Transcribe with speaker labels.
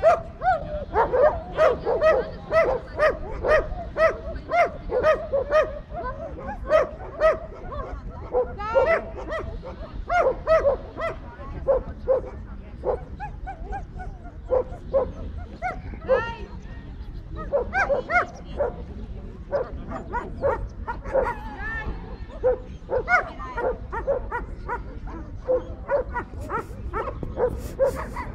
Speaker 1: Oh! Ha ha ha!